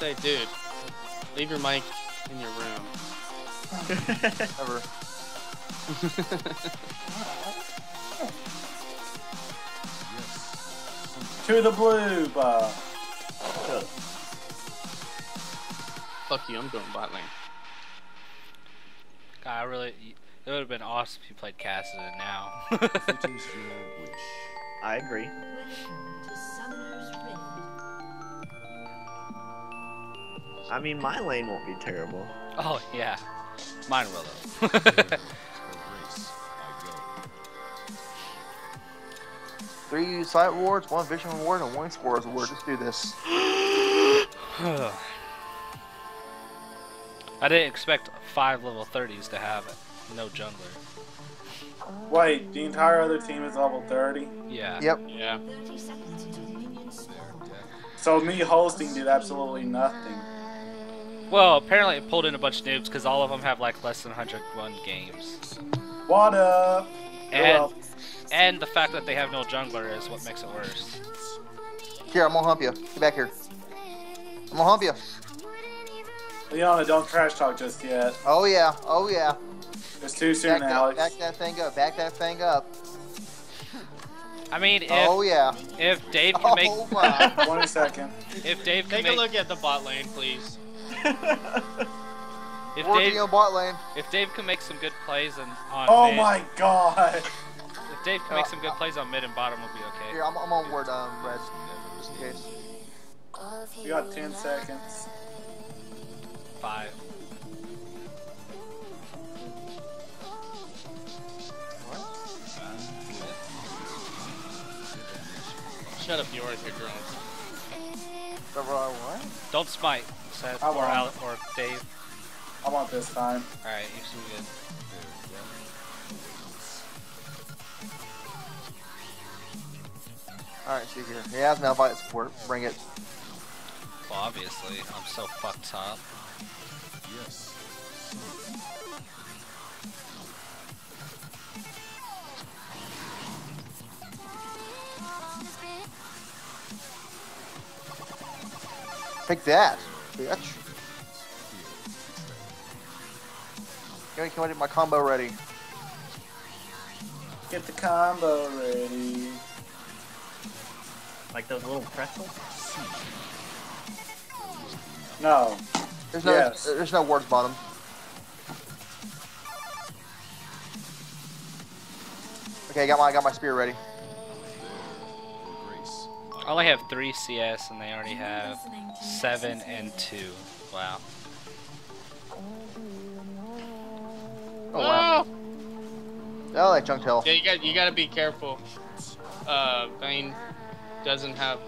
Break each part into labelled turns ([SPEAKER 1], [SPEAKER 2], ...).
[SPEAKER 1] Let's say, dude, leave your mic in your room.
[SPEAKER 2] Ever.
[SPEAKER 3] To the blue, Bob.
[SPEAKER 1] Fuck you, I'm going bot lane.
[SPEAKER 4] God, I really. It would have been awesome if you played Cassidy now.
[SPEAKER 2] I agree. I mean, my lane won't be terrible.
[SPEAKER 4] oh yeah, mine will though.
[SPEAKER 5] Three sight rewards, one vision reward, and one scores reward. Let's do this.
[SPEAKER 4] I didn't expect five level 30s to have it. No jungler.
[SPEAKER 3] Wait, the entire other team is level 30.
[SPEAKER 4] Yeah.
[SPEAKER 5] Yep.
[SPEAKER 1] Yeah.
[SPEAKER 3] So me hosting did absolutely nothing.
[SPEAKER 4] Well, apparently it pulled in a bunch of noobs because all of them have like less than 101 games.
[SPEAKER 3] What up?
[SPEAKER 4] And
[SPEAKER 3] Well,
[SPEAKER 4] and the fact that they have no jungler is what makes it worse.
[SPEAKER 5] Here, I'm gonna hump you. Get back here. I'm gonna hump you.
[SPEAKER 3] Leona, don't trash talk just yet.
[SPEAKER 5] Oh yeah. Oh yeah.
[SPEAKER 3] It's too soon,
[SPEAKER 5] Back that,
[SPEAKER 3] Alex.
[SPEAKER 5] back that thing up. Back that thing up.
[SPEAKER 4] I mean, if
[SPEAKER 5] Oh yeah.
[SPEAKER 4] if Dave can oh, make
[SPEAKER 5] Oh my.
[SPEAKER 3] One second.
[SPEAKER 4] if Dave can
[SPEAKER 1] Take a look at the bot lane, please.
[SPEAKER 4] If
[SPEAKER 5] Working
[SPEAKER 4] Dave
[SPEAKER 5] on bot lane.
[SPEAKER 4] if Dave can make some good plays and on
[SPEAKER 3] Oh
[SPEAKER 4] mid,
[SPEAKER 3] my god.
[SPEAKER 4] if Dave can make some good plays on mid and bottom, we'll be okay.
[SPEAKER 5] Here, I'm, I'm on word um red. Just in case.
[SPEAKER 3] We got 10 seconds.
[SPEAKER 4] Five.
[SPEAKER 1] Shut up, you are your drones.
[SPEAKER 5] The wrong what?
[SPEAKER 4] Don't smite, Seth
[SPEAKER 3] I
[SPEAKER 4] or
[SPEAKER 3] won't.
[SPEAKER 4] Al or Dave.
[SPEAKER 3] I want this time.
[SPEAKER 4] All right, you should be good.
[SPEAKER 5] Alright, see here. He has Malphite support. Bring it.
[SPEAKER 4] Well, obviously, I'm so fucked up. Yes.
[SPEAKER 5] Take that, bitch. Can I, can I get my combo ready?
[SPEAKER 3] Get the combo ready.
[SPEAKER 2] Like those little pretzels?
[SPEAKER 3] No.
[SPEAKER 5] There's no,
[SPEAKER 3] Yes.
[SPEAKER 5] there's no words bottom. Okay, I got my, I got my spear ready.
[SPEAKER 4] I only have three CS, and they already have seven and two. Wow.
[SPEAKER 5] Oh wow. Oh, that chunk tail.
[SPEAKER 1] Yeah, you got you got to be careful. Uh, Vayne doesn't have.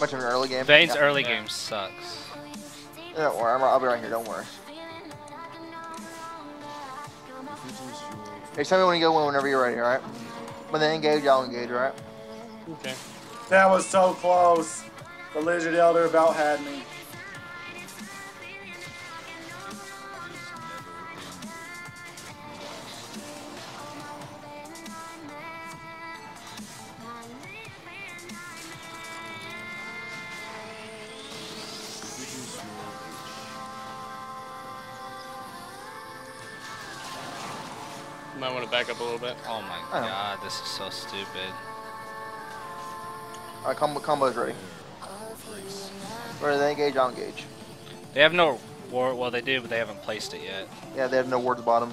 [SPEAKER 5] Much of an early game.
[SPEAKER 4] Vayne's
[SPEAKER 5] Yeah.
[SPEAKER 4] early
[SPEAKER 1] Yeah.
[SPEAKER 4] game sucks.
[SPEAKER 5] Don't worry, I'm, I'll be right here. Don't worry. Hey, tell me when you go whenever you're ready, alright? When they engage, I'll engage, alright?
[SPEAKER 1] Okay.
[SPEAKER 3] That was so close. The Lizard Elder about had me.
[SPEAKER 1] Might want to back up a little bit.
[SPEAKER 4] Oh my
[SPEAKER 5] Oh.
[SPEAKER 4] god, this is so stupid.
[SPEAKER 5] Alright, combo, combo's ready. Ready, they engage, I'll engage.
[SPEAKER 4] They have no war. Well, they do, but they haven't placed it yet.
[SPEAKER 5] Yeah, they have no words bottom.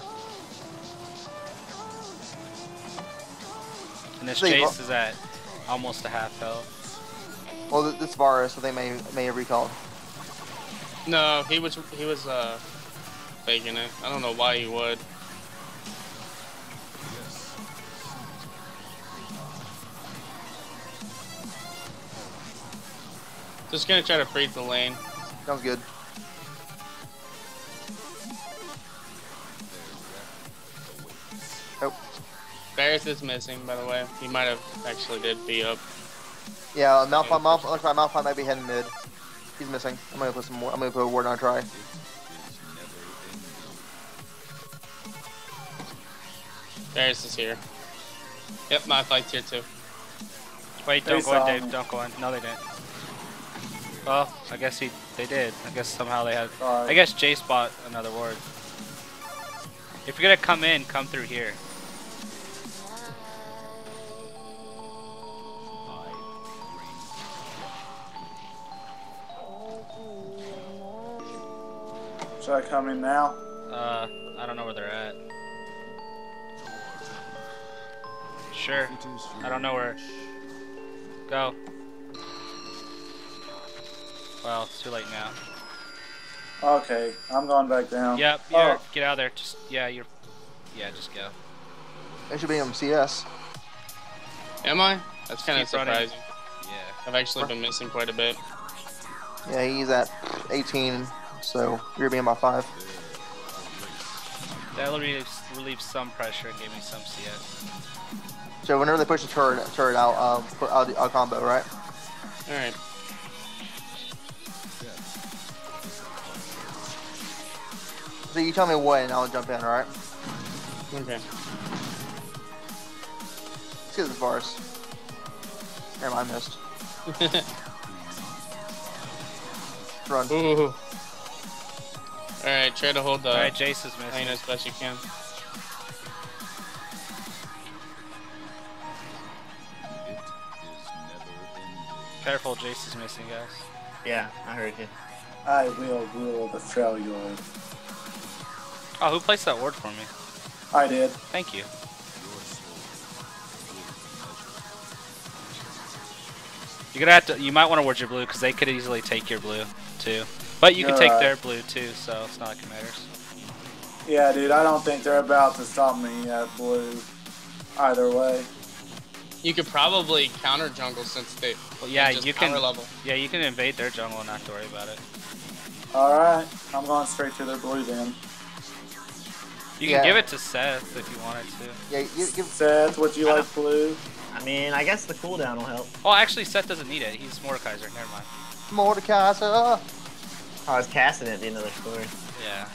[SPEAKER 4] And this
[SPEAKER 5] They
[SPEAKER 4] Chase is at almost a half health.
[SPEAKER 5] Well, this Varus, so they may may have recalled.
[SPEAKER 1] No, he was he was uh faking it. I don't know why he would. Just gonna try to freeze the lane.
[SPEAKER 5] Sounds good. Oh,
[SPEAKER 1] Varus is missing, by the way. He might have actually did be up.
[SPEAKER 5] yeah, Malphite, Malphite, looks like Malphite might be heading mid. He's missing. I'm gonna put some more. I'm gonna put a ward on try.
[SPEAKER 1] Varus is here. Yep, Malphite's here too.
[SPEAKER 4] Wait, don't go in,
[SPEAKER 3] saw
[SPEAKER 4] Dave. Don't go in. No, they didn't. Well, I guess he they did. I guess somehow they had. I guess Jayce bought another ward. If you're gonna come in, come through here.
[SPEAKER 3] Should I come in now?
[SPEAKER 4] Uh, I don't know where they're at. Sure. I don't know where. Go. Well, it's too late now.
[SPEAKER 3] Okay, I'm going back down.
[SPEAKER 4] Yep, yeah,
[SPEAKER 3] Oh.
[SPEAKER 4] get out of there. Just yeah, you're. Yeah, just go.
[SPEAKER 5] It should be on CS.
[SPEAKER 1] Am I? That's kind of
[SPEAKER 4] Keep running.
[SPEAKER 1] surprising.
[SPEAKER 4] Yeah.
[SPEAKER 1] I've actually been missing quite a bit.
[SPEAKER 5] Yeah, he's at 18, so you're being by five.
[SPEAKER 4] That relieves, relieves some pressure and gave me some CS.
[SPEAKER 5] So whenever they push the turret, turret out, um, put, I'll, I'll combo, right?
[SPEAKER 1] All right.
[SPEAKER 5] So you tell me when, I'll jump in, alright?
[SPEAKER 1] Okay.
[SPEAKER 5] Let's get this Varus. Never mind, I missed. Run.
[SPEAKER 1] Ooh. All right. Try to hold the
[SPEAKER 4] All right, Jayce is
[SPEAKER 1] lane
[SPEAKER 4] missing.
[SPEAKER 1] as best you can.
[SPEAKER 4] Careful, Jayce is missing, guys.
[SPEAKER 2] Yeah, I heard you.
[SPEAKER 3] I will rule the Freljord.
[SPEAKER 4] Oh, who placed that ward for me?
[SPEAKER 3] I did.
[SPEAKER 4] Thank you. You're gonna have to. You might want to ward your blue because they could easily take your blue too. But you can
[SPEAKER 3] You're
[SPEAKER 4] take
[SPEAKER 3] right.
[SPEAKER 4] their blue too, so it's not like it matters.
[SPEAKER 3] Yeah, dude, I don't think they're about to stop me at blue. Either way.
[SPEAKER 1] You could probably counter jungle since they.
[SPEAKER 4] Well, yeah,
[SPEAKER 1] just
[SPEAKER 4] you can.
[SPEAKER 1] level.
[SPEAKER 4] Yeah, you can invade their jungle and not have to worry about it.
[SPEAKER 3] Alright, I'm going straight to their blue then.
[SPEAKER 4] You can
[SPEAKER 5] Yeah.
[SPEAKER 4] give it to Seth if you wanted to.
[SPEAKER 5] Yeah, you give.
[SPEAKER 3] Seth, would you
[SPEAKER 2] I
[SPEAKER 3] like blue?
[SPEAKER 2] I mean, I guess the cooldown will help.
[SPEAKER 4] Well, actually, Seth doesn't need it. He's Mordekaiser. Never mind.
[SPEAKER 5] Mordecai, uh,
[SPEAKER 2] I was casting it at the end of their story.
[SPEAKER 4] Yeah.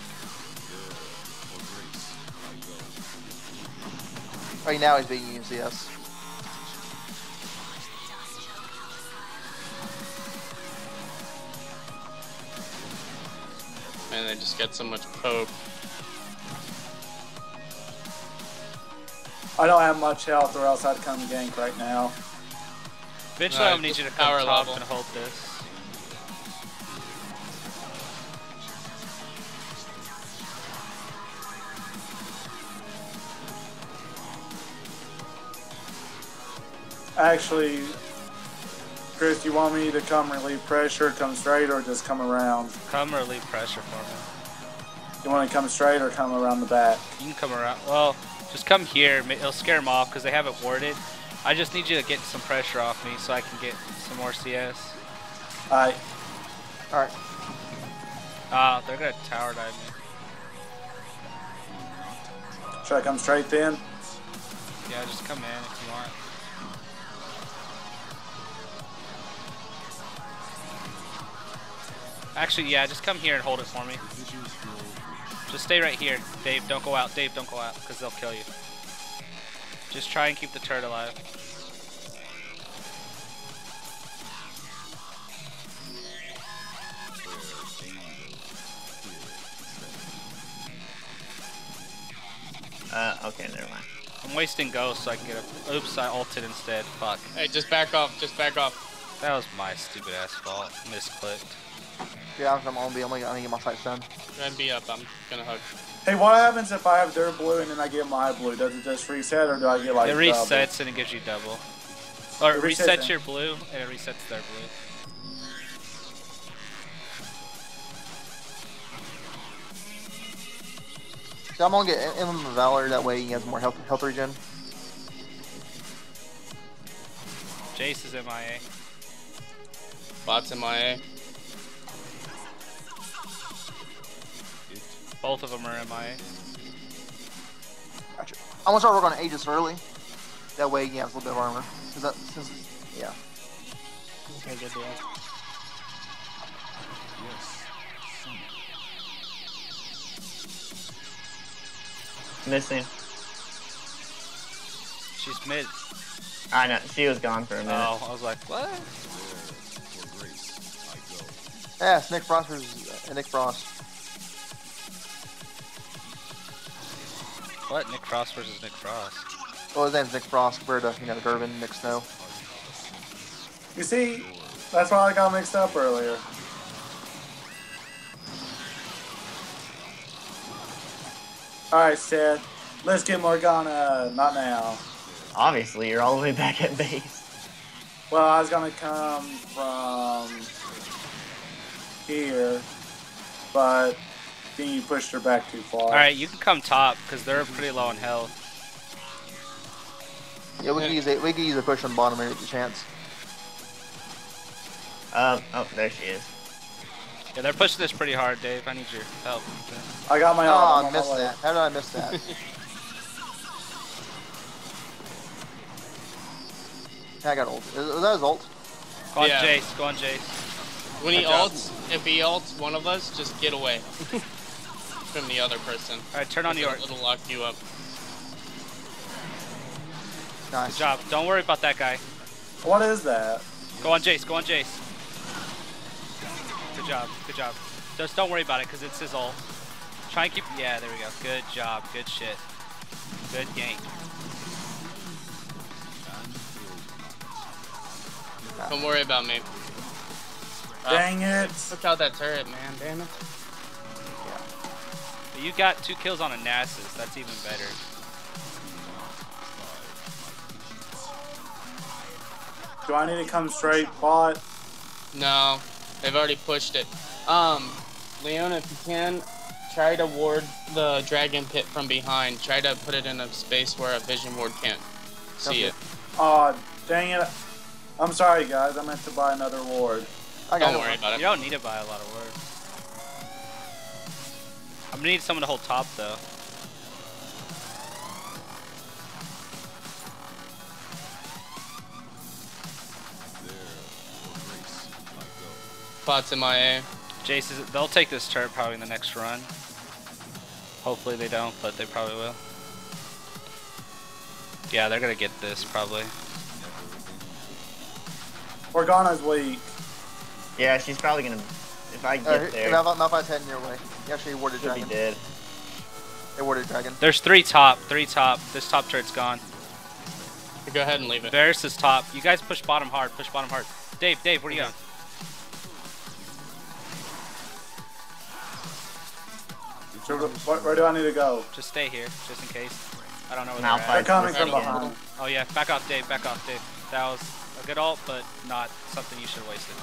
[SPEAKER 5] Right now he's being used, CS.
[SPEAKER 1] Man, they just get so much poke.
[SPEAKER 3] I don't have much health or else I'd come gank right now.
[SPEAKER 4] Eventually,
[SPEAKER 1] No,
[SPEAKER 4] I'll need you to
[SPEAKER 1] power
[SPEAKER 4] come top
[SPEAKER 1] level.
[SPEAKER 4] and hold this.
[SPEAKER 3] Actually, Chris, you want me to come relieve pressure, come straight, or just come around?
[SPEAKER 4] Come relieve pressure for me.
[SPEAKER 3] You want to come straight or come around the back?
[SPEAKER 4] You can come around. Well, just come here. It'll scare them off because they have it warded. I just need you to get some pressure off me so I can get some more CS.
[SPEAKER 3] Alright,
[SPEAKER 5] Alright.
[SPEAKER 4] Ah, they're gonna tower dive me.
[SPEAKER 3] should I come straight then?
[SPEAKER 4] Yeah, just come in if you want. Actually, yeah, just come here and hold it for me. Just stay right here. Dave, don't go out. Dave, don't go out, because they'll kill you. Just try and keep the turret alive.
[SPEAKER 2] Uh, okay, never mind.
[SPEAKER 4] I'm wasting ghosts so I can get a. Oops, I ulted instead. Fuck.
[SPEAKER 1] Hey, just back off. Just back off.
[SPEAKER 4] That was my stupid ass fault. Misclicked.
[SPEAKER 5] Yeah, I'm, I'm on B. I'm gonna, be. I'm gonna get my sights done.
[SPEAKER 1] Try and be up. I'm gonna hug.
[SPEAKER 3] Hey, what happens if I have their blue and then I get my blue? Does it just reset or do I get like
[SPEAKER 4] it
[SPEAKER 3] double?
[SPEAKER 4] resets and it gives you double. Or it
[SPEAKER 3] It resets
[SPEAKER 4] resets your blue and it resets their blue.
[SPEAKER 5] So I'm gonna get Emblem of Valor, that way he has more health, health regen.
[SPEAKER 4] Jayce is MIA.
[SPEAKER 1] Bots MIA.
[SPEAKER 4] Both of them are MIA.
[SPEAKER 5] Gotcha. I'm gonna start working on Aegis early. That way he has a little bit of armor. Is that, since, yeah.
[SPEAKER 1] Okay, good deal.
[SPEAKER 2] Missing.
[SPEAKER 4] She's mid.
[SPEAKER 2] I know, she was gone for a minute.
[SPEAKER 4] Oh, I was like, what?
[SPEAKER 5] Yeah, Nick Frost versus uh, Nick Frost.
[SPEAKER 4] What? Nick Frost versus Nick Frost.
[SPEAKER 5] Well, his name's Nick Frost compared to, you know, Durbin, Nick Snow.
[SPEAKER 3] You see, that's why I got mixed up earlier. Alright, Seth. Let's get Morgana. Not now.
[SPEAKER 2] Obviously, you're all the way back at base.
[SPEAKER 3] Well, I was gonna come from here, but then you pushed her back too far.
[SPEAKER 4] Alright, you can come top, because they're pretty low on health.
[SPEAKER 5] Yeah, we can use a, we can use a push on bottom here with a chance.
[SPEAKER 2] Um, oh, there she is.
[SPEAKER 4] Yeah, they're pushing this pretty hard, Dave. I need your help.
[SPEAKER 3] I got my
[SPEAKER 5] Oh.
[SPEAKER 3] I'm
[SPEAKER 5] I
[SPEAKER 3] on my
[SPEAKER 5] missed that. How did I miss that? yeah, I got ult. Is, was that his ult?
[SPEAKER 4] Go on
[SPEAKER 1] Yeah.
[SPEAKER 4] Jayce, go on Jayce.
[SPEAKER 1] When he
[SPEAKER 4] Good job.
[SPEAKER 1] ults, if he ults one of us, just get away from the other person.
[SPEAKER 4] Alright, turn on
[SPEAKER 1] It'll-
[SPEAKER 4] York.
[SPEAKER 1] It'll lock you up.
[SPEAKER 5] Nice.
[SPEAKER 4] Good job. Don't worry about that guy.
[SPEAKER 3] What is that?
[SPEAKER 4] Go on Jayce, go on Jayce. Good job, good job. Just don't worry about it, because it's his ult. Try and keep, yeah, there we go. Good job, good shit. Good game.
[SPEAKER 1] Don't worry about me. Uh,
[SPEAKER 3] Dang it.
[SPEAKER 1] Look out that turret, man. Damn it.
[SPEAKER 4] You got two kills on a Nasus, that's even better.
[SPEAKER 3] Do I need to come straight bot?
[SPEAKER 1] No, they've already pushed it. Um, Leona, if you can, try to ward the dragon pit from behind. Try to put it in a space where a vision ward can't see
[SPEAKER 5] Okay.
[SPEAKER 1] it.
[SPEAKER 3] Aw, dang it. I'm sorry, guys. I meant to buy another ward.
[SPEAKER 5] I got
[SPEAKER 1] Don't worry about it.
[SPEAKER 4] You don't need to buy a lot of words. I'm gonna need someone to hold top though.
[SPEAKER 1] Bots MIA.
[SPEAKER 4] Jayce, is, they'll take this turret probably in the next run. Hopefully they don't, but they probably will. Yeah, they're gonna get this probably.
[SPEAKER 3] Morgana's weak.
[SPEAKER 2] Yeah, she's probably gonna. If I
[SPEAKER 5] Uh,
[SPEAKER 2] get
[SPEAKER 5] here-
[SPEAKER 2] there,
[SPEAKER 5] Malphite, Malphite's heading your way. He actually warded
[SPEAKER 2] should be
[SPEAKER 5] dragon.
[SPEAKER 2] dead.
[SPEAKER 5] They warded dragon.
[SPEAKER 4] There's three top, three top. This top turret's gone.
[SPEAKER 1] Go ahead and leave it.
[SPEAKER 4] Varus is top. You guys push bottom hard, push bottom hard. Dave, Dave, where are you going?
[SPEAKER 3] Where, where do I need to go?
[SPEAKER 4] Just stay here, just in case. I don't know where
[SPEAKER 2] Malphite.
[SPEAKER 3] They're
[SPEAKER 4] they're at.
[SPEAKER 3] coming from behind.
[SPEAKER 4] Oh yeah, back off, Dave, back off, Dave. That was a good ult, but not something you should have wasted.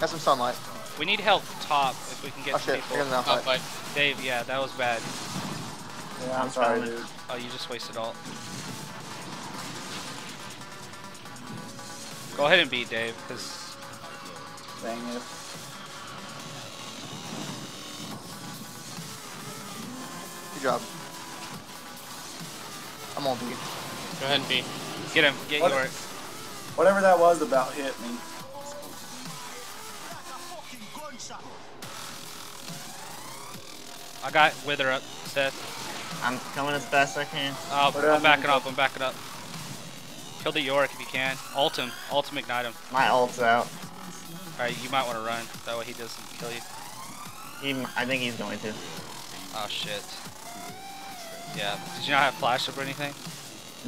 [SPEAKER 5] Got some sunlight.
[SPEAKER 4] We need help top if we can get
[SPEAKER 5] Oh shit,
[SPEAKER 4] people.
[SPEAKER 5] here's an oh,
[SPEAKER 1] fight.
[SPEAKER 4] Dave, yeah, that was bad.
[SPEAKER 3] Yeah, I'm
[SPEAKER 2] I'm
[SPEAKER 3] sorry,
[SPEAKER 2] coming.
[SPEAKER 3] dude.
[SPEAKER 4] Oh, you just wasted all. Go ahead and beat Dave, because
[SPEAKER 3] Dang it.
[SPEAKER 5] Good job. I'm on beat.
[SPEAKER 1] Go ahead and beat.
[SPEAKER 4] get him, get
[SPEAKER 3] What?
[SPEAKER 4] your.
[SPEAKER 3] Whatever that was about hit me.
[SPEAKER 4] I got Wither up, Seth.
[SPEAKER 2] I'm coming as fast as I can.
[SPEAKER 4] Oh,
[SPEAKER 3] What
[SPEAKER 4] I'm
[SPEAKER 3] happened?
[SPEAKER 4] backing up, I'm backing up. Kill the Yorick if you can. Ult him, ult him, ignite him.
[SPEAKER 2] My ult's out.
[SPEAKER 4] Alright, you might want to run. That way he doesn't kill you.
[SPEAKER 2] He, I think he's going to.
[SPEAKER 4] Oh shit. Yeah. Did you not have flash up or anything?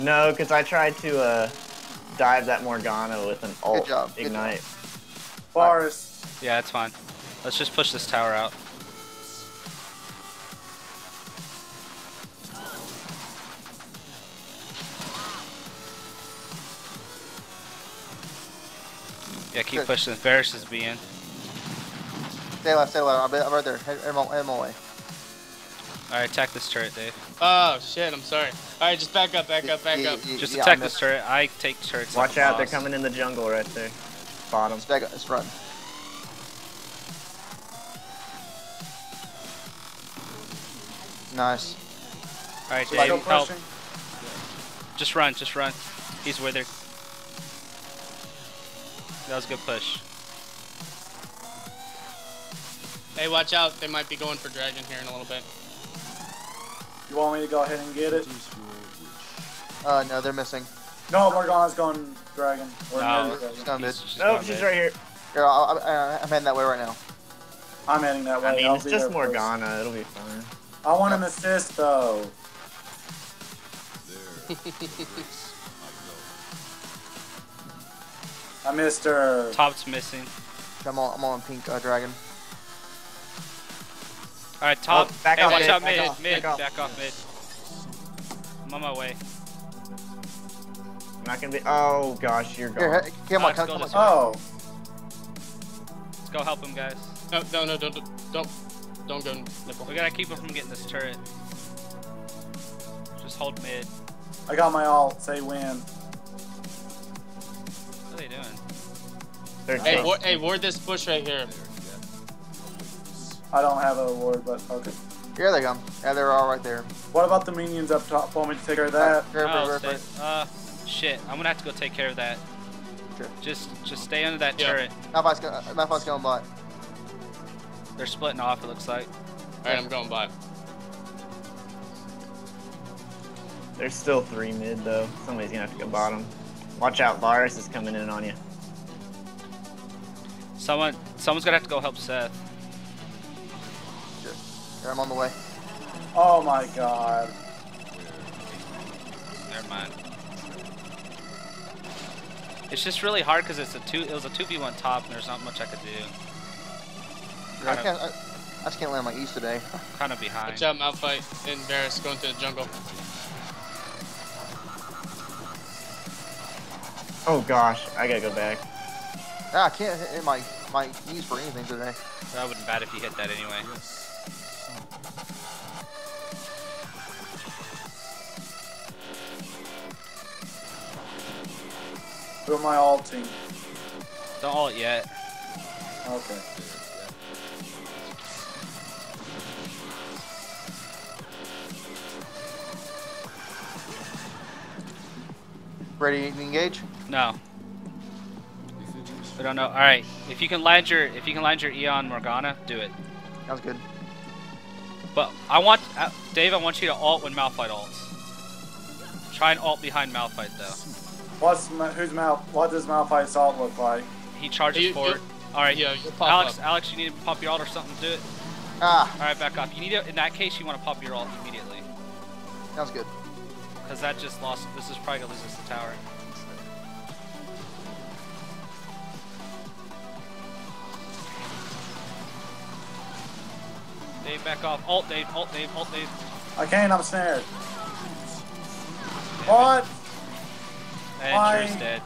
[SPEAKER 2] No, because I tried to uh, dive that Morgana with an ult
[SPEAKER 5] job, good
[SPEAKER 2] ignite.
[SPEAKER 3] Forest.
[SPEAKER 4] Yeah, it's fine. Let's just push this tower out. Yeah, keep
[SPEAKER 5] Good.
[SPEAKER 4] pushing. Varus is being.
[SPEAKER 5] Stay left, stay left. I'll be, I'm right there. Head, head, my, head my way.
[SPEAKER 4] Alright, attack this turret, Dave.
[SPEAKER 1] Oh shit, I'm sorry. Alright, just back up, back up, back
[SPEAKER 5] Yeah,
[SPEAKER 1] up.
[SPEAKER 5] yeah,
[SPEAKER 4] Just
[SPEAKER 5] yeah,
[SPEAKER 4] attack this turret. I take turrets.
[SPEAKER 2] Watch
[SPEAKER 4] like a
[SPEAKER 2] out, they're coming in the jungle right there. Bottom.
[SPEAKER 5] Let's back up. Let's run. Nice.
[SPEAKER 4] Alright,
[SPEAKER 3] Still
[SPEAKER 4] Dave, help. Just run, just run. He's withered. That was a good push.
[SPEAKER 1] Hey, watch out. They might be going for dragon here in a little bit.
[SPEAKER 3] You want me to go ahead and get it?
[SPEAKER 5] Uh, no, they're missing.
[SPEAKER 3] No, Morgana's going dragon. Or
[SPEAKER 4] No,
[SPEAKER 3] dragon.
[SPEAKER 5] She's going mid.
[SPEAKER 4] He's just
[SPEAKER 2] Nope, she's right here.
[SPEAKER 5] Here, I'll, I, I'm heading that way right now.
[SPEAKER 3] I'm heading that way.
[SPEAKER 2] I mean,
[SPEAKER 3] I'll
[SPEAKER 2] it's just
[SPEAKER 3] there first.
[SPEAKER 2] Morgana. It'll be fine.
[SPEAKER 3] I want an assist though. I missed her.
[SPEAKER 4] Top's missing.
[SPEAKER 5] I'm on, I'm on pink uh, dragon.
[SPEAKER 4] All right, top.
[SPEAKER 2] Oh, back
[SPEAKER 4] hey,
[SPEAKER 2] off,
[SPEAKER 4] watch
[SPEAKER 2] mid,
[SPEAKER 4] out
[SPEAKER 2] back
[SPEAKER 4] mid,
[SPEAKER 2] off,
[SPEAKER 4] mid,
[SPEAKER 2] back off.
[SPEAKER 4] back off mid. I'm on my way.
[SPEAKER 2] I'm not gonna be. Oh gosh, you're
[SPEAKER 5] Here,
[SPEAKER 2] gone.
[SPEAKER 5] he- come on,
[SPEAKER 4] Alex,
[SPEAKER 5] come,
[SPEAKER 4] go
[SPEAKER 5] come
[SPEAKER 4] this
[SPEAKER 5] on.
[SPEAKER 3] Oh,
[SPEAKER 4] Let's go help him, guys.
[SPEAKER 1] No, no, no, don't, don't, don't go nipple.
[SPEAKER 4] We gotta keep him from getting this turret. Just hold mid.
[SPEAKER 3] I got my alt. Say win.
[SPEAKER 4] What are they doing?
[SPEAKER 2] They're
[SPEAKER 1] Hey,
[SPEAKER 2] tank.
[SPEAKER 1] ward, hey, ward this bush right here.
[SPEAKER 3] I don't have a award, but okay.
[SPEAKER 5] Here they come. Yeah, they're all right there.
[SPEAKER 3] What about the minions up top? Want me to take care of that?
[SPEAKER 5] Here,
[SPEAKER 4] Oh, stay-
[SPEAKER 5] here, here.
[SPEAKER 4] uh, shit. I'm gonna have to go take care of that.
[SPEAKER 5] Sure.
[SPEAKER 4] Just, just stay under that
[SPEAKER 1] Yeah.
[SPEAKER 4] turret.
[SPEAKER 5] Malphite's go- Malphite's going by.
[SPEAKER 4] They're splitting off. It looks like.
[SPEAKER 1] All right, I'm going by.
[SPEAKER 2] There's still three mid though. Somebody's gonna have to go bottom. Watch out, Varus is coming in on you.
[SPEAKER 4] Someone, someone's gonna have to go help Seth.
[SPEAKER 5] Here, I'm on the way.
[SPEAKER 3] Oh my god.
[SPEAKER 4] Never mind. It's just really hard because it's a two. It was a two v one top, and there's not much I could do.
[SPEAKER 5] I, can't, I, I just can't land my East today.
[SPEAKER 4] kind of behind.
[SPEAKER 1] Watch out, Malphite and Varus going to the jungle.
[SPEAKER 2] Oh gosh, I gotta go back.
[SPEAKER 5] Ah, I can't hit my my knees for anything today.
[SPEAKER 4] That wouldn't bad if you hit that anyway.
[SPEAKER 3] Who am I alting?
[SPEAKER 4] Don't ult yet.
[SPEAKER 3] Okay.
[SPEAKER 5] Ready to engage?
[SPEAKER 4] No. We don't know. All right. If you can land your, if you can land your Eon Morgana, do it.
[SPEAKER 5] Sounds good.
[SPEAKER 4] But I want, uh, Dave, I want you to alt when Malphite ults. Try and alt behind Malphite though.
[SPEAKER 3] What's Ma- who's Mal? What does Malphite's alt look like?
[SPEAKER 4] He charges
[SPEAKER 1] You- you-
[SPEAKER 4] forward. All right,
[SPEAKER 1] Yeah,
[SPEAKER 4] Alex,
[SPEAKER 1] up.
[SPEAKER 4] Alex, you need to pop your alt or something. Do it.
[SPEAKER 5] Ah,
[SPEAKER 4] All right, back off. You need to, in that case, you want to pop your alt immediately,
[SPEAKER 5] sounds good.
[SPEAKER 4] because that just lost. This is probably gonna lose us the tower. Dave, back off. Alt Dave, alt Dave, alt Dave.
[SPEAKER 3] I can't. I'm snared. What?
[SPEAKER 4] And
[SPEAKER 3] Why?
[SPEAKER 4] Drew's dead.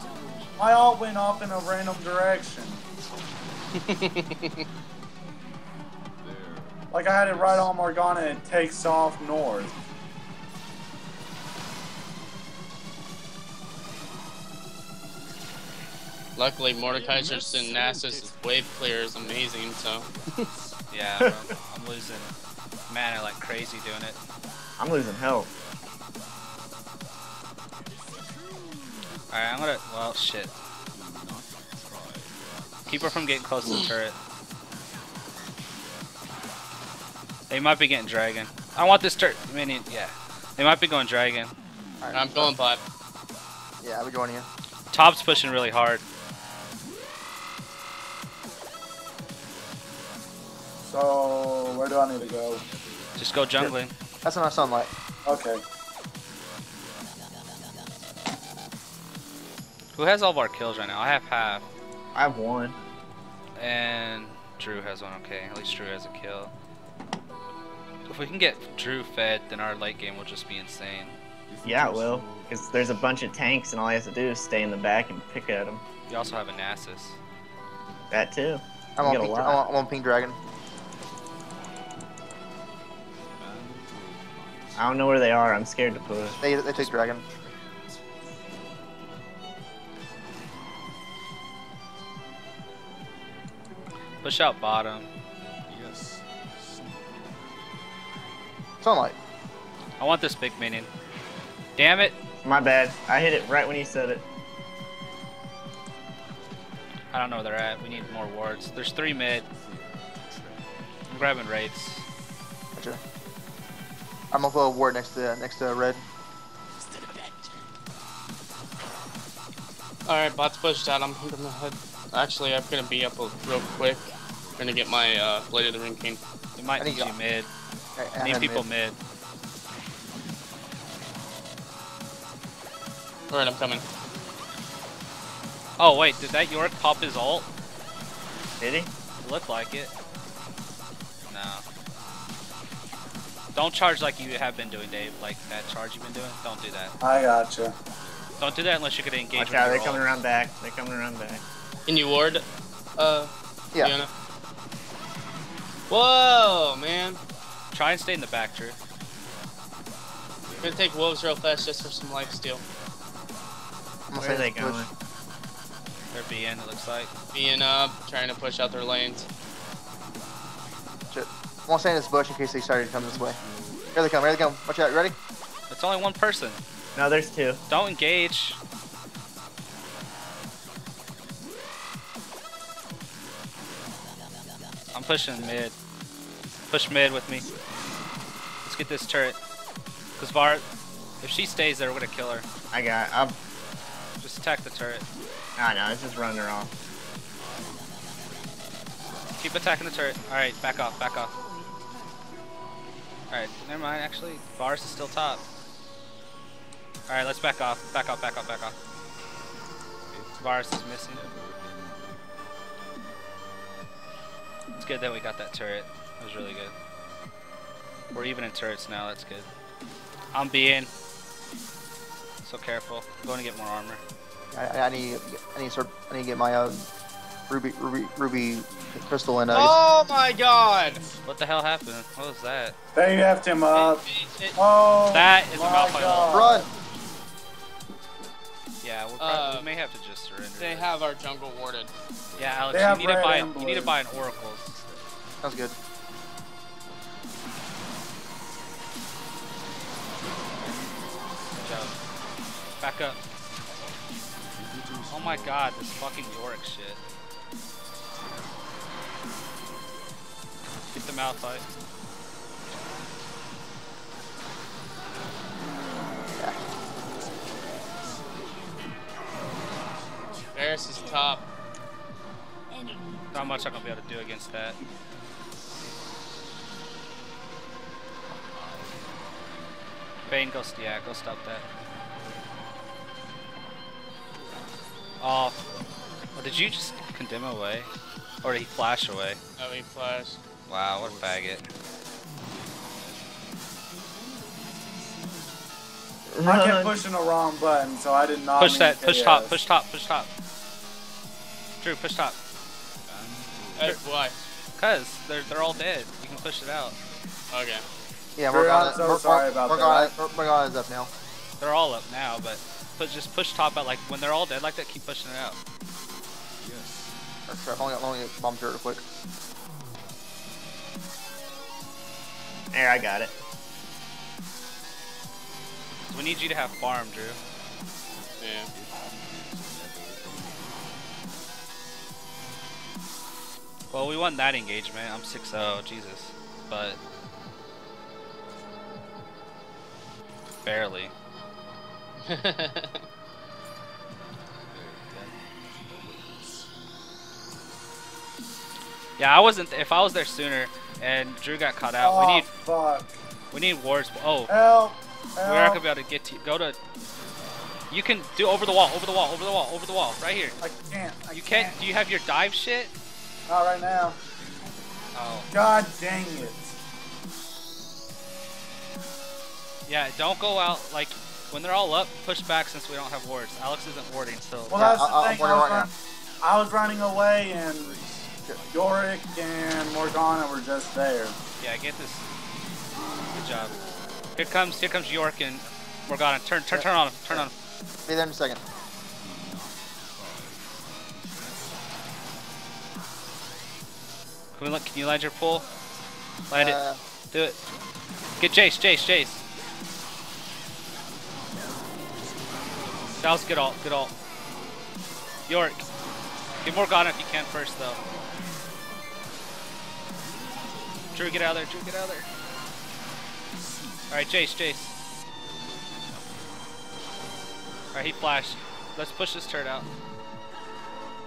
[SPEAKER 3] My alt went off in a random direction. Like I had it right on Morgana and it takes off north.
[SPEAKER 1] Luckily, Mordekaiser's and Nasus' wave clear is amazing, so.
[SPEAKER 4] Yeah, bro. I'm losing mana like crazy doing it.
[SPEAKER 2] I'm losing health.
[SPEAKER 4] Alright, I'm gonna. Well, shit. Keep her from getting close to the turret. They might be getting dragon. I want this turret. Minion, yeah. They might be going dragon.
[SPEAKER 5] Alright,
[SPEAKER 1] I'm going bot.
[SPEAKER 5] Yeah, I'll be joining you.
[SPEAKER 4] Top's pushing really hard.
[SPEAKER 3] So where do I need to go?
[SPEAKER 4] Just go jungling.
[SPEAKER 5] That's enough sunlight.
[SPEAKER 3] Okay.
[SPEAKER 4] Who has all of our kills right now? I have half.
[SPEAKER 2] I have one.
[SPEAKER 4] And Drew has one. Okay, at least Drew has a kill. If we can get Drew fed, then our late game will just be insane.
[SPEAKER 2] Yeah, it will. Because there's a bunch of tanks, and all he has to do is stay in the back and pick at them.
[SPEAKER 4] We also have a Nasus.
[SPEAKER 2] That too.
[SPEAKER 5] I'm on, pink. I'm, I'm on pink dragon.
[SPEAKER 2] I don't know where they are. I'm scared to push.
[SPEAKER 5] They they took dragon.
[SPEAKER 4] Push out bottom. Yes.
[SPEAKER 5] Sunlight.
[SPEAKER 4] I want this big minion. Damn it!
[SPEAKER 2] My bad. I hit it right when he said it.
[SPEAKER 4] I don't know where they're at. We need more wards. There's three mid. I'm grabbing wraiths.
[SPEAKER 5] Gotcha. I'm up a ward next to next to red.
[SPEAKER 1] Alright, bot's pushed out. I'm hitting the head. Actually, I'm gonna be up a, real quick. gonna get my uh, Blade of the Ruined King.
[SPEAKER 4] It might
[SPEAKER 5] I
[SPEAKER 4] need
[SPEAKER 5] need
[SPEAKER 4] you
[SPEAKER 5] to-
[SPEAKER 4] mid.
[SPEAKER 5] I- I
[SPEAKER 4] Need people
[SPEAKER 5] mid.
[SPEAKER 4] mid.
[SPEAKER 1] Alright, I'm coming.
[SPEAKER 4] Oh wait, did that York pop his ult?
[SPEAKER 2] Did he?
[SPEAKER 4] It looked like it. Don't charge like you have been doing, Dave. Like that charge you've been doing. Don't do that.
[SPEAKER 3] I gotcha.
[SPEAKER 4] Don't do that unless you're gonna engage
[SPEAKER 2] Watch
[SPEAKER 4] with
[SPEAKER 2] out, they're coming around back. They're coming around back.
[SPEAKER 1] Can you ward, uh,
[SPEAKER 5] Yeah.
[SPEAKER 1] Fiona? Whoa, man.
[SPEAKER 4] Try and stay in the back, Drew.
[SPEAKER 1] I'm gonna take wolves real fast just for some life steal.
[SPEAKER 5] I'm
[SPEAKER 2] Where are
[SPEAKER 5] say
[SPEAKER 2] they
[SPEAKER 5] push.
[SPEAKER 2] going?
[SPEAKER 4] They're BN, it looks like.
[SPEAKER 1] Being up, trying to push out their lanes.
[SPEAKER 5] Shit. I'm gonna stay in this bush in case they started to come this way. Here they come, here they come. Watch out, you ready?
[SPEAKER 4] It's only one person.
[SPEAKER 2] No, there's two.
[SPEAKER 4] Don't engage. I'm pushing mid. Push mid with me. Let's get this turret. Cause Var, if she stays there, we're gonna kill her.
[SPEAKER 2] I got. I'm.
[SPEAKER 4] Just attack the turret.
[SPEAKER 2] I know. It's just running her off.
[SPEAKER 4] Keep attacking the turret. All right, back off, back off. All right, never mind. Actually, Varus is still top. All right, let's back off, back off, back off, back off. Varus is missing. It's good that we got that turret. That was really good. We're even in turrets now. That's good. I'm being so careful. Going to get more armor.
[SPEAKER 5] I, I- I need, I need to start, I need to get my uh, ruby, ruby, ruby crystal and uh,
[SPEAKER 1] Oh my god!
[SPEAKER 4] What the hell happened? What was that?
[SPEAKER 3] They effed him up.
[SPEAKER 1] It- it-
[SPEAKER 3] Oh,
[SPEAKER 4] That is
[SPEAKER 3] my
[SPEAKER 4] Malphite ult.
[SPEAKER 3] God.
[SPEAKER 5] run.
[SPEAKER 4] Yeah, we're probably,
[SPEAKER 1] Uh,
[SPEAKER 4] we may have to just surrender.
[SPEAKER 1] They
[SPEAKER 4] it.
[SPEAKER 1] have our jungle warded.
[SPEAKER 4] Yeah, Alex,
[SPEAKER 3] They
[SPEAKER 4] you need to buy
[SPEAKER 3] and
[SPEAKER 4] you need to buy an oracles.
[SPEAKER 5] Sounds good.
[SPEAKER 4] Good job. Back up. Oh my god, this fucking Yorick shit. The Malphite.
[SPEAKER 1] Varus is top.
[SPEAKER 4] Not much I'm gonna be able to do against that. Vayne, go, st- yeah, go stop that. Oh, oh, did you just condemn away? Or did he flash away?
[SPEAKER 1] Oh, he flashed.
[SPEAKER 4] Wow, what a faggot.
[SPEAKER 3] I kept pushing the wrong button, so I did not.
[SPEAKER 4] Push
[SPEAKER 3] mean
[SPEAKER 4] that,
[SPEAKER 3] to
[SPEAKER 4] push
[SPEAKER 3] KS.
[SPEAKER 4] top, push top, push top. Drew, push top.
[SPEAKER 1] Hey, why?
[SPEAKER 4] Cause they're they're all dead. You can push it out.
[SPEAKER 1] Okay.
[SPEAKER 5] Yeah, we're
[SPEAKER 3] I'm so
[SPEAKER 5] Mor-
[SPEAKER 3] sorry
[SPEAKER 5] Mor-
[SPEAKER 3] about
[SPEAKER 5] Morgana,
[SPEAKER 3] that.
[SPEAKER 5] Mor- Morgana's up now.
[SPEAKER 4] They're all up now, but but just push top out like when they're all dead like that. Keep pushing it out.
[SPEAKER 5] Or crap, I only got, only got bomb turret real quick.
[SPEAKER 2] There, I got it.
[SPEAKER 4] We need you to have farm, Drew.
[SPEAKER 1] Yeah.
[SPEAKER 4] Well, we won that engagement. I'm 6-0, Jesus, but barely. Yeah, I wasn't. If I was there sooner and Drew got caught out,
[SPEAKER 3] Oh,
[SPEAKER 4] we need
[SPEAKER 3] fuck.
[SPEAKER 4] we need wards. Oh,
[SPEAKER 3] Help.
[SPEAKER 4] we're not gonna be able to get to go to. You can do over the wall, over the wall, over the wall, over the wall, right here.
[SPEAKER 3] I can't. I
[SPEAKER 4] You can't. Do you have your dive shit?
[SPEAKER 3] Not right now.
[SPEAKER 4] Oh,
[SPEAKER 3] God dang it.
[SPEAKER 4] yeah. Don't go out like when they're all up. Push back since we don't have wards. Alex isn't warding, so
[SPEAKER 3] Well,
[SPEAKER 5] Yeah,
[SPEAKER 3] that's the
[SPEAKER 5] I- I'm
[SPEAKER 3] thing. I was,
[SPEAKER 5] right
[SPEAKER 3] run- I was running away, and Yorick and Morgana were just there.
[SPEAKER 4] yeah. I get this. Good job. Here comes here comes York and Morgana. Turn turn turn on him. Turn on him.
[SPEAKER 5] Be there in a second.
[SPEAKER 4] Can, we, let- can you land your pull? Land
[SPEAKER 5] Uh,
[SPEAKER 4] it. Do it. Get Jayce, Jayce, Jayce. That was good ult, good ult. York. Get Morgana if you can first, though. Drew, get out of there. Drew, get out of there. Alright, Jayce, Jayce. Alright, he flashed. Let's push this turret out.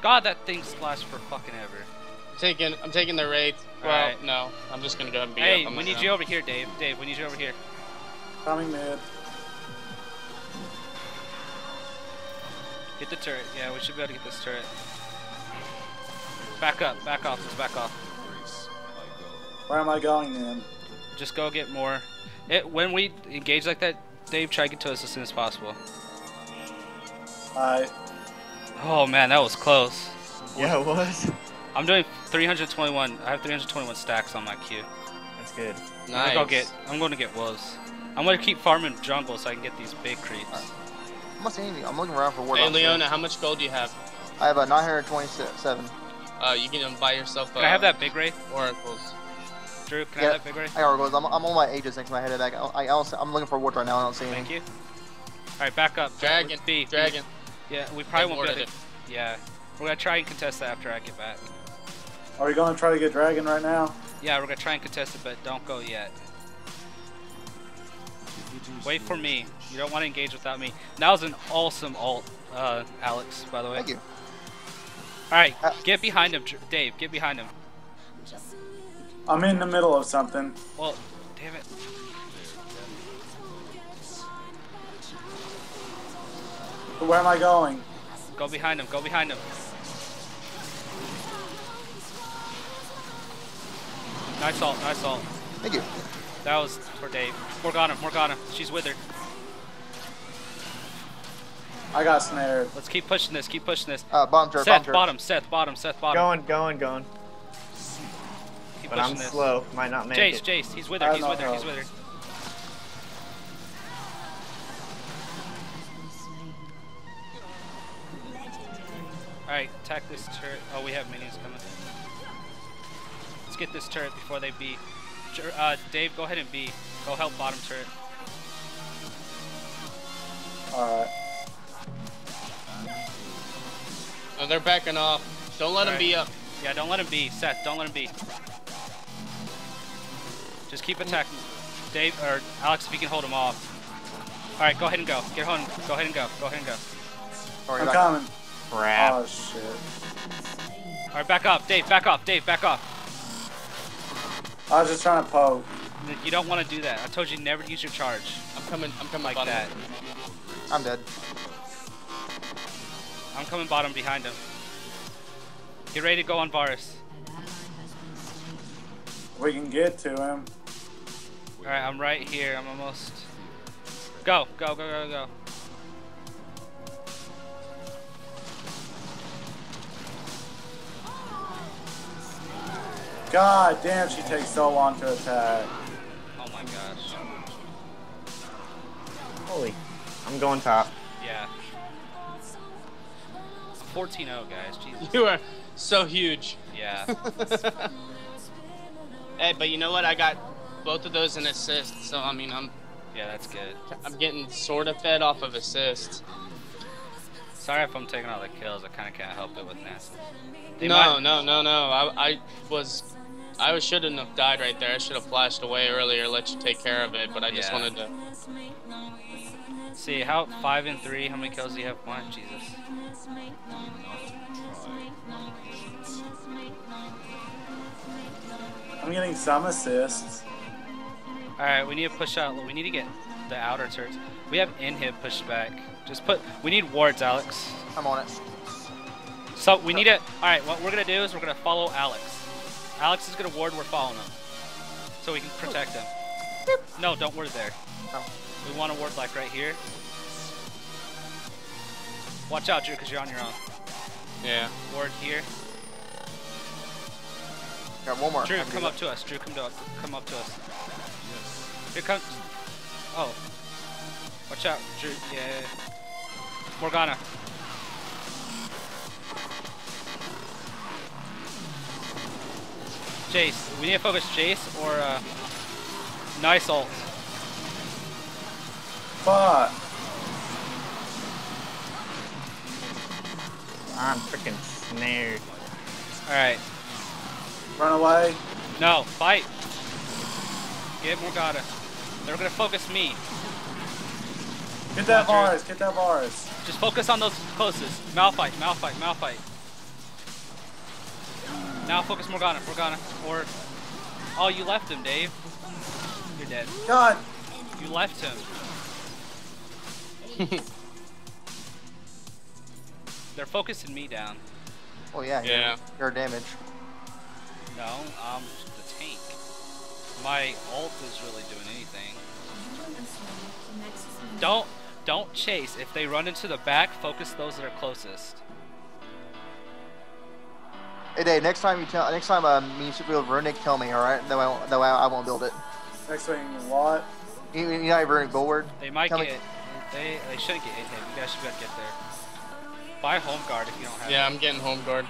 [SPEAKER 4] God, that thing splashed for fucking ever.
[SPEAKER 1] I'm taking I'm taking the raid. Well,
[SPEAKER 4] Alright.
[SPEAKER 1] no, I'm just gonna go ahead and beat
[SPEAKER 4] Hey,
[SPEAKER 1] up on
[SPEAKER 4] we need you over here, Dave. Dave, we need you over here.
[SPEAKER 3] Coming mid.
[SPEAKER 4] Hit the turret. Yeah, we should be able to get this turret. Back up, back off, let's back off.
[SPEAKER 3] Where am I going then?
[SPEAKER 4] Just go get more. It, when we engage like that, Dave, try to get to us as soon as possible.
[SPEAKER 3] I
[SPEAKER 4] Oh man, that was close.
[SPEAKER 2] Yeah, it was.
[SPEAKER 4] I'm doing 321. I have 321 stacks on my queue.
[SPEAKER 2] That's good.
[SPEAKER 4] I'm
[SPEAKER 1] Nice.
[SPEAKER 4] gonna go get. I'm going to get wolves. I'm gonna keep farming jungle so I can get these big creeps.
[SPEAKER 5] I'm not seeing anything. I'm looking around for ward.
[SPEAKER 1] Hey
[SPEAKER 5] on.
[SPEAKER 1] Leona, how much gold do you have?
[SPEAKER 5] I have a 927.
[SPEAKER 1] Uh, you can buy yourself. Uh,
[SPEAKER 4] Can I have that big ray?
[SPEAKER 1] oracles.
[SPEAKER 4] Drew, can I have that big ray?
[SPEAKER 5] I got goes. I'm, I'm on my ages next to my head. I, I, I don't, see- I'm looking for ward right now. I don't see
[SPEAKER 4] Thank
[SPEAKER 5] anything.
[SPEAKER 4] you. All right, back up.
[SPEAKER 1] Dragon,
[SPEAKER 4] B. B.
[SPEAKER 1] dragon.
[SPEAKER 4] Yeah, we probably
[SPEAKER 1] I've
[SPEAKER 4] won't be
[SPEAKER 1] warded
[SPEAKER 4] able to. Yeah, we're gonna try and contest that after I get back.
[SPEAKER 3] are we gonna try to get dragon right now?
[SPEAKER 4] Yeah, we're gonna try and contest it, but don't go yet. Wait for me. You don't want to engage without me. That was an awesome ult, uh, Alex. By the way.
[SPEAKER 5] Thank you.
[SPEAKER 4] All right,
[SPEAKER 5] Uh,
[SPEAKER 4] get behind him, Dave. Get behind him.
[SPEAKER 3] I'm in the middle of something.
[SPEAKER 4] Well, damn it.
[SPEAKER 3] Where am I going?
[SPEAKER 4] Go behind him. Go behind him. Nice ult. Nice ult.
[SPEAKER 5] Thank you.
[SPEAKER 4] That was for Dave. Morgana. Morgana. She's withered.
[SPEAKER 3] I got snared.
[SPEAKER 4] Let's keep pushing this. Keep pushing this.
[SPEAKER 5] Uh, bottom turret.
[SPEAKER 4] Seth,
[SPEAKER 5] turret.
[SPEAKER 4] bottom. Seth, bottom. Seth, bottom.
[SPEAKER 2] Going, going, going.
[SPEAKER 4] Keep
[SPEAKER 2] But I'm
[SPEAKER 4] this.
[SPEAKER 2] slow. Might not make
[SPEAKER 4] Jayce,
[SPEAKER 2] it.
[SPEAKER 4] Jayce, Jayce, he's with
[SPEAKER 3] her,
[SPEAKER 4] he's with
[SPEAKER 3] her,
[SPEAKER 4] he's with her. Alright, attack this turret. Oh, we have minions coming. Let's get this turret before they B. Jer- Uh, Dave, go ahead and B. Go help bottom turret.
[SPEAKER 3] Alright.
[SPEAKER 1] Oh, they're backing off. Don't let them
[SPEAKER 4] Alright.
[SPEAKER 1] be up.
[SPEAKER 4] Yeah, don't let him B. Seth, don't let him B. Just keep attacking. Dave, or Alex, if you can hold him off. Alright, go ahead and go. Get home. Go ahead and go. Go ahead and go.
[SPEAKER 5] Alright,
[SPEAKER 3] I'm
[SPEAKER 5] back.
[SPEAKER 3] coming.
[SPEAKER 2] Crap.
[SPEAKER 3] Oh shit.
[SPEAKER 4] Alright, back off. Dave, back off. Dave, back off.
[SPEAKER 3] I was just trying to poke.
[SPEAKER 4] You don't want to do that. I told you never to use your charge
[SPEAKER 1] I'm coming. I'm coming
[SPEAKER 4] like that.
[SPEAKER 5] I'm dead.
[SPEAKER 4] I'm coming bottom behind him. Get ready to go on Varus.
[SPEAKER 3] We can get to him.
[SPEAKER 4] Alright, I'm right here. I'm almost. Go, go, go, go, go.
[SPEAKER 3] God damn, she takes so long to attack.
[SPEAKER 4] Oh my gosh.
[SPEAKER 2] Holy. I'm going top.
[SPEAKER 4] Yeah. 14 0, guys. Jesus.
[SPEAKER 1] You are so huge.
[SPEAKER 4] Yeah.
[SPEAKER 1] Hey, but you know what? I got both of those in assists, so I mean, I'm
[SPEAKER 4] Yeah, that's good.
[SPEAKER 1] I'm getting sort of fed off of assists.
[SPEAKER 4] Sorry if I'm taking all the kills. I kind of can't help it with Nasty. They
[SPEAKER 1] no,
[SPEAKER 4] might-
[SPEAKER 1] no, no, no. I, I was, I shouldn't have died right there. I should have flashed away earlier, let you take care of it. But I just
[SPEAKER 4] Yeah.
[SPEAKER 1] wanted to.
[SPEAKER 4] See, how 5 and 3, how many kills do you have? One? Jesus.
[SPEAKER 3] I'm getting some assists.
[SPEAKER 4] Alright, we need to push out. We need to get the outer turrets. We have inhib pushed back. Just put. We need wards, Alex.
[SPEAKER 5] I'm on it.
[SPEAKER 4] So we need to. Alright, what we're gonna do is we're gonna follow Alex. Alex is gonna ward, we're following him. So we can protect him. No, don't ward there.
[SPEAKER 5] Oh.
[SPEAKER 4] We want to ward like right here. Watch out, Drew, because you're on your own.
[SPEAKER 1] Yeah.
[SPEAKER 4] Ward here.
[SPEAKER 5] Got one more.
[SPEAKER 4] Drew,
[SPEAKER 5] I can do
[SPEAKER 4] come
[SPEAKER 5] that.
[SPEAKER 4] up to us. Drew, come to come up to us. Here comes. Oh. Watch out, Drew. Yeah. Morgana. Jayce. We need to focus Jayce or uh, nice ult.
[SPEAKER 3] Fuck.
[SPEAKER 2] I'm freaking snared.
[SPEAKER 4] All right.
[SPEAKER 3] Run away.
[SPEAKER 4] No, fight. Get Morgana. They're gonna focus me.
[SPEAKER 3] Get that
[SPEAKER 4] Come on,
[SPEAKER 3] Varus. Get that Varus.
[SPEAKER 4] Just focus on those closest. Malphite, Malphite, Malphite. Now focus Morgana, Morgana. Or. Oh, you left him, Dave. You're dead.
[SPEAKER 3] God,
[SPEAKER 4] You left him. They're focusing me down.
[SPEAKER 5] Oh yeah. you're-
[SPEAKER 1] Yeah.
[SPEAKER 5] You're damage.
[SPEAKER 4] No, um, the tank. My ult is really doing anything. Don't, don't chase. If they run into the back, focus those that are closest.
[SPEAKER 5] Hey Dave, next time you tell, next time um, me and Super build Runic, tell me, all right? That way, I won't- that way I won't build it.
[SPEAKER 3] next thing what?
[SPEAKER 5] You, you know, Runic Bulwark.
[SPEAKER 4] They might
[SPEAKER 5] Tell me-
[SPEAKER 4] get, they, they shouldn't get hit. You guys should be able to get there. Buy home guard if you don't have
[SPEAKER 1] Yeah,
[SPEAKER 4] it.
[SPEAKER 1] I'm getting home guard.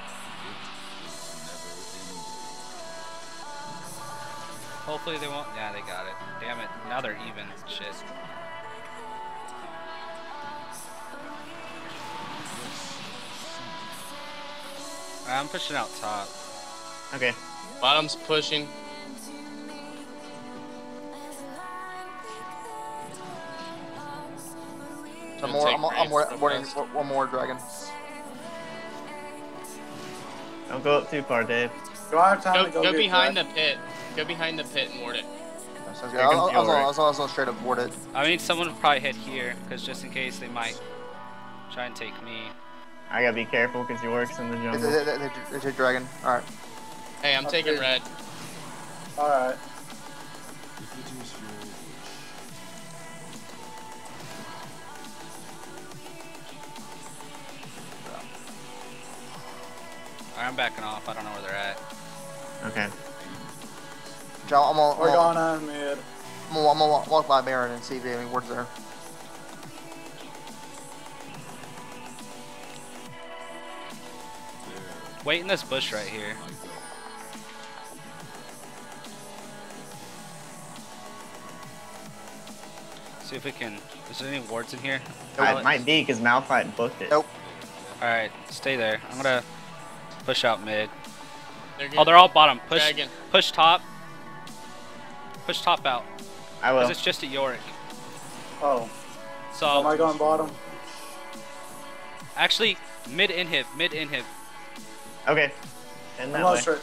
[SPEAKER 4] Hopefully they won't. Yeah, they got it. Damn it. Now they're even. Shit. I'm pushing out top.
[SPEAKER 2] Okay.
[SPEAKER 1] Bottom's pushing.
[SPEAKER 5] So
[SPEAKER 1] Gonna
[SPEAKER 5] more,
[SPEAKER 1] take
[SPEAKER 5] I'm, I'm
[SPEAKER 1] Graves
[SPEAKER 5] more, warning one more dragon.
[SPEAKER 2] Don't go up too far, Dave.
[SPEAKER 3] Do I have time
[SPEAKER 1] Go,
[SPEAKER 3] to go,
[SPEAKER 1] go behind the pit. Go behind the pit and ward it.
[SPEAKER 5] That sounds good. I,
[SPEAKER 2] comes
[SPEAKER 5] I, I, was,
[SPEAKER 2] Yorick.
[SPEAKER 5] I, was, I was gonna straight up board it.
[SPEAKER 4] I mean, someone would probably hit here, because just in case they might try and take me.
[SPEAKER 2] I gotta be careful because he works in the
[SPEAKER 5] They,
[SPEAKER 2] jungle.
[SPEAKER 5] they, they, they, they take dragon. All right.
[SPEAKER 1] Hey, I'm taking red.
[SPEAKER 3] Alright.
[SPEAKER 4] I'm backing off. I don't know where they're at.
[SPEAKER 2] Okay.
[SPEAKER 5] So I'm gonna,
[SPEAKER 3] We're
[SPEAKER 5] I'm gonna,
[SPEAKER 3] on mid.
[SPEAKER 5] I'm gonna, I'm gonna walk by Baron and see if they have any wards there.
[SPEAKER 4] Wait in this bush right here. See if we can. Is there any wards in here?
[SPEAKER 2] It might be because Malphite booked it.
[SPEAKER 5] Nope.
[SPEAKER 4] Alright, stay there. I'm gonna push out mid.
[SPEAKER 1] They're
[SPEAKER 4] Oh, they're all bottom. Push,
[SPEAKER 1] Dragon.
[SPEAKER 4] push top. Push top out.
[SPEAKER 2] I
[SPEAKER 4] Because
[SPEAKER 2] will.
[SPEAKER 4] it's just a Yorick.
[SPEAKER 3] Oh,
[SPEAKER 4] So,
[SPEAKER 3] am I going bottom?
[SPEAKER 4] actually, mid inhib, mid inhib.
[SPEAKER 2] Okay. And
[SPEAKER 3] I'm going
[SPEAKER 2] way.
[SPEAKER 3] straight,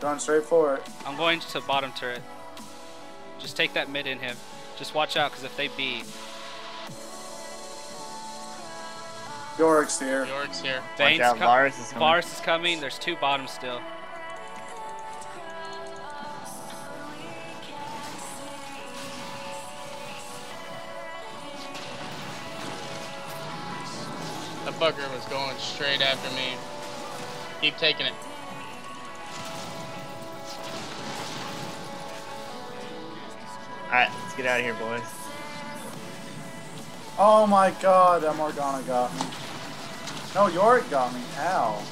[SPEAKER 3] going straight for it.
[SPEAKER 4] I'm going to bottom turret. Just take that mid inhib. Just watch out, because if they beat,
[SPEAKER 3] Yorick's here.
[SPEAKER 1] York's here.
[SPEAKER 2] Watch
[SPEAKER 4] Vayne's
[SPEAKER 2] out,
[SPEAKER 4] co-
[SPEAKER 2] Varus is coming.
[SPEAKER 4] Varus is coming. There's two bottoms still.
[SPEAKER 1] That bugger was going straight after me. Keep taking it.
[SPEAKER 2] Alright, let's get out of here, boys.
[SPEAKER 3] Oh my god, that Morgana got me. No, Yorick got me. Ow.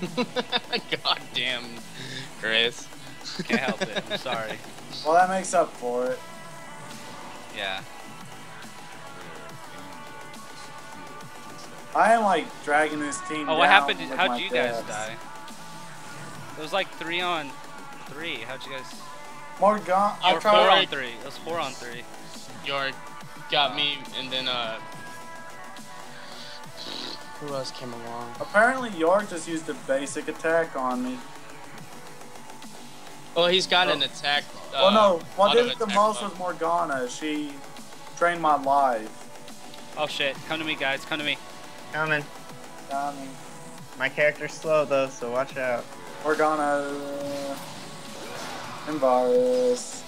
[SPEAKER 1] God damn, Chris.
[SPEAKER 4] Can't help it. I'm sorry.
[SPEAKER 3] Well, that makes up for it.
[SPEAKER 4] Yeah.
[SPEAKER 3] I am like dragging this team
[SPEAKER 4] Oh, what happened? How'd you guys
[SPEAKER 3] deaths.
[SPEAKER 4] die? It was like three on three. How'd you guys?
[SPEAKER 3] Morgana.
[SPEAKER 1] I
[SPEAKER 4] Or
[SPEAKER 1] tried-
[SPEAKER 4] four on three. It was four on three.
[SPEAKER 1] York got me, and then uh, who else came along?
[SPEAKER 3] Apparently, York just used a basic attack on me.
[SPEAKER 1] Well, he's got
[SPEAKER 3] Oh.
[SPEAKER 1] an attack. Uh,
[SPEAKER 3] oh no, what did it the most
[SPEAKER 1] buff.
[SPEAKER 3] was Morgana. She drained my life.
[SPEAKER 4] Oh shit! Come to me, guys. Come to me.
[SPEAKER 2] Coming.
[SPEAKER 3] Coming.
[SPEAKER 2] My character's slow though, so watch out.
[SPEAKER 3] Morgana uh, and Varus.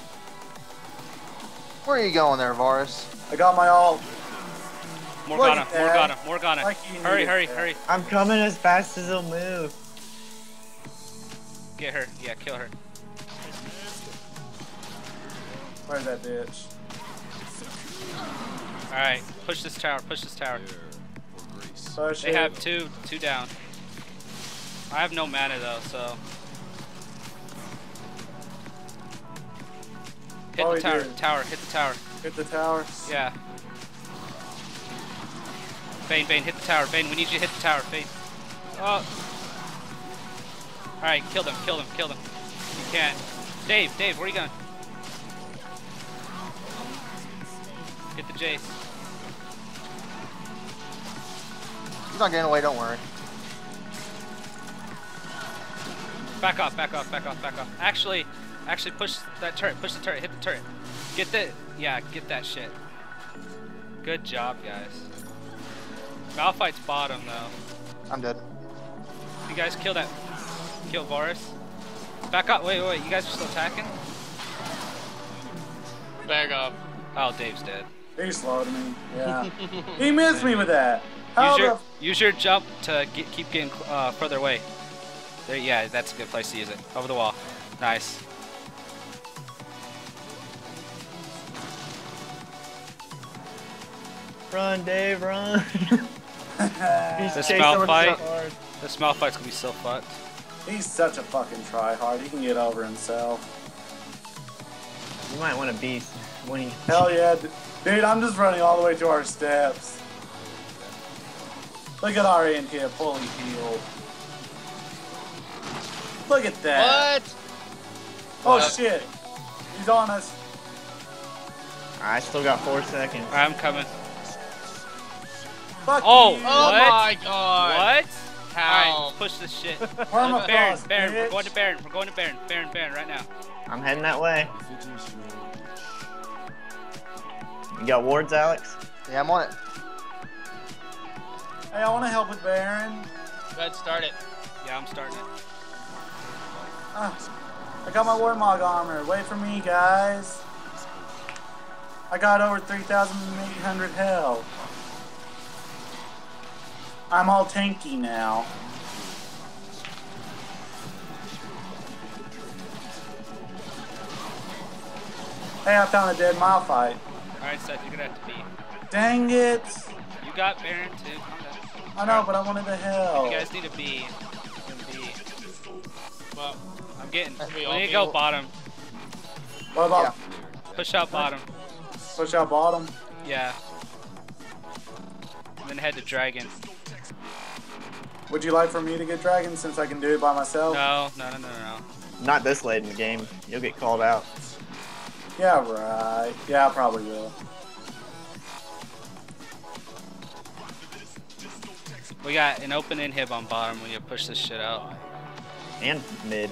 [SPEAKER 5] Where are you going there, Varus?
[SPEAKER 3] I got my ult.
[SPEAKER 4] Morgana. Morgana. Morgana.
[SPEAKER 3] Like
[SPEAKER 4] hurry! Hurry!
[SPEAKER 3] that.
[SPEAKER 4] Hurry!
[SPEAKER 2] I'm coming as fast as he'll move.
[SPEAKER 4] Get her. Yeah, kill her.
[SPEAKER 3] Where's that bitch?
[SPEAKER 4] All right. Push this tower. Push this tower.
[SPEAKER 3] Push
[SPEAKER 4] They
[SPEAKER 3] it.
[SPEAKER 4] have two. Two down. I have no mana though, so. Hit
[SPEAKER 3] Oh,
[SPEAKER 4] the tower.
[SPEAKER 3] did.
[SPEAKER 4] Tower. Hit the tower.
[SPEAKER 3] Hit the tower.
[SPEAKER 4] Yeah. Vayne, Vayne, hit the tower. Vayne, we need you to hit the tower. Vayne. Oh. Alright, kill them, kill them, kill them. You can't. Dave, Dave, where are you going? Get the Jayce.
[SPEAKER 5] He's not getting away, don't worry.
[SPEAKER 4] Back off, back off, back off, back off. Actually, actually push that turret, push the turret, hit the turret. Get the, yeah, get that shit. Good job, guys. Malphite's bottom though.
[SPEAKER 5] I'm dead.
[SPEAKER 4] You guys kill that, kill Varus. Back up, wait, wait, you guys are still attacking?
[SPEAKER 1] Back up.
[SPEAKER 4] Oh, Dave's dead.
[SPEAKER 3] He slowed me. Yeah. he missed me with that. How
[SPEAKER 4] Use your, use your jump to get, keep getting uh, further away. There, yeah, that's a good place to use it. Over the wall. Nice.
[SPEAKER 2] Run, Dave, run. He's
[SPEAKER 4] This
[SPEAKER 2] chasing
[SPEAKER 4] Malphite.
[SPEAKER 2] so hard.
[SPEAKER 4] This Malphite's gonna be so fucked.
[SPEAKER 3] He's such a fucking tryhard. He can get over himself.
[SPEAKER 2] You might want to be when he.
[SPEAKER 3] Hell yeah, dude! I'm just running all the way to our steps. Look at our end here, fully healed. Look at that!
[SPEAKER 1] What?
[SPEAKER 3] Oh
[SPEAKER 1] What?
[SPEAKER 3] shit! He's on us.
[SPEAKER 2] I still got four seconds.
[SPEAKER 4] I'm coming.
[SPEAKER 3] Fuck
[SPEAKER 4] Oh,
[SPEAKER 3] you.
[SPEAKER 1] Oh my god.
[SPEAKER 4] What?
[SPEAKER 1] How?
[SPEAKER 4] Alright, push this shit.
[SPEAKER 3] Permafrost,
[SPEAKER 4] Baron, Baron, we're going to Baron. We're going to Baron. Baron, Baron, right now.
[SPEAKER 2] I'm heading that way. You got wards, Alex?
[SPEAKER 5] Yeah, I'm on it.
[SPEAKER 3] Hey, I want to help with Baron.
[SPEAKER 1] Go ahead, start it.
[SPEAKER 4] Yeah, I'm starting it.
[SPEAKER 3] Ah, I got my Warmog armor. Wait for me, guys. I got over 3,800 health. I'm all tanky now. Hey, I found a dead Malphite.
[SPEAKER 4] Alright, Seth, you're gonna have to be.
[SPEAKER 3] Dang it!
[SPEAKER 4] You got Baron too.
[SPEAKER 3] I know, but I wanted the hell.
[SPEAKER 4] You guys need to be. Be.
[SPEAKER 1] Well,
[SPEAKER 4] I'm getting.
[SPEAKER 1] We
[SPEAKER 4] We need to
[SPEAKER 1] be-
[SPEAKER 4] go bottom.
[SPEAKER 3] What about
[SPEAKER 4] Push out bottom.
[SPEAKER 3] push out bottom?
[SPEAKER 4] Yeah. And then head to dragon.
[SPEAKER 3] Would you like for me to get dragon since I can do it by myself?
[SPEAKER 4] No, no, no, no, no.
[SPEAKER 2] Not this late in the game. You'll get called out.
[SPEAKER 3] Yeah, right. Yeah, I probably will.
[SPEAKER 4] We got an open inhib on bottom when you push this shit out.
[SPEAKER 2] And mid.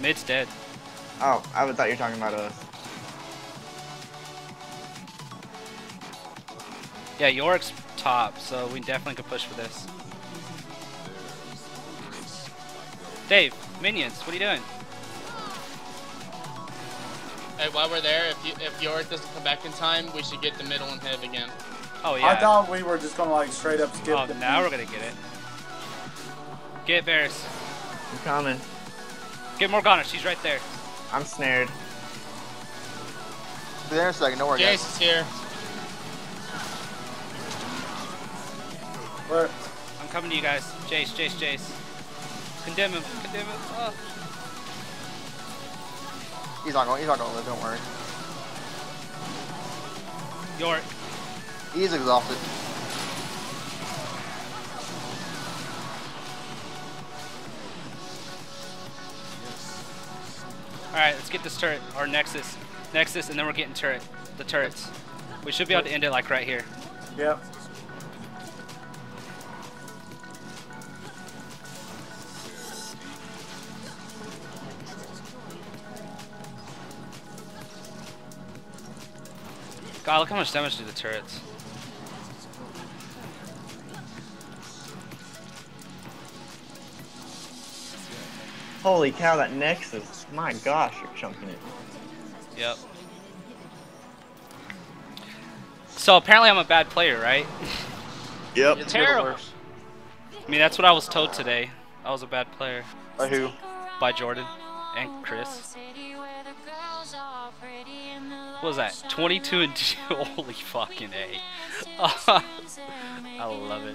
[SPEAKER 4] Mid's dead.
[SPEAKER 2] Oh, I thought you were talking about us.
[SPEAKER 4] Yeah, York's top, so we definitely could push for this. Dave, minions, what are you doing?
[SPEAKER 1] hey, while we're there, if you, if Yorick doesn't come back in time, we should get the middle and hib again.
[SPEAKER 4] Oh yeah.
[SPEAKER 3] I thought we were just gonna like straight up skip
[SPEAKER 4] oh,
[SPEAKER 3] the
[SPEAKER 4] now we're gonna get it. Get Varus.
[SPEAKER 2] I'm coming.
[SPEAKER 4] Get Morgana, she's right there.
[SPEAKER 2] I'm snared.
[SPEAKER 5] Be there in a second, don't worry,
[SPEAKER 1] Jayce
[SPEAKER 5] guys.
[SPEAKER 1] is here.
[SPEAKER 3] Where-
[SPEAKER 4] I'm coming to you guys. Jayce, Jayce, Jayce. Condemn him, condemn him. Oh.
[SPEAKER 5] He's not going. He's not going to live. Don't worry.
[SPEAKER 4] York.
[SPEAKER 5] He's exhausted.
[SPEAKER 4] Alright, let's get this turret, or Nexus. Nexus, and then we're getting turret. The turrets. We should be able to end it like right here.
[SPEAKER 3] Yep.
[SPEAKER 4] God, look how much damage do the turrets.
[SPEAKER 2] Holy cow, that Nexus. My gosh, you're chunking it.
[SPEAKER 4] Yep. So apparently I'm a bad player, right?
[SPEAKER 2] Yep.
[SPEAKER 1] You're terrible.
[SPEAKER 4] I mean, that's what I was told today. I was a bad player
[SPEAKER 5] By who?
[SPEAKER 4] by Jordan and Chris. What was that? 22 and 2? Holy fucking A. I love it.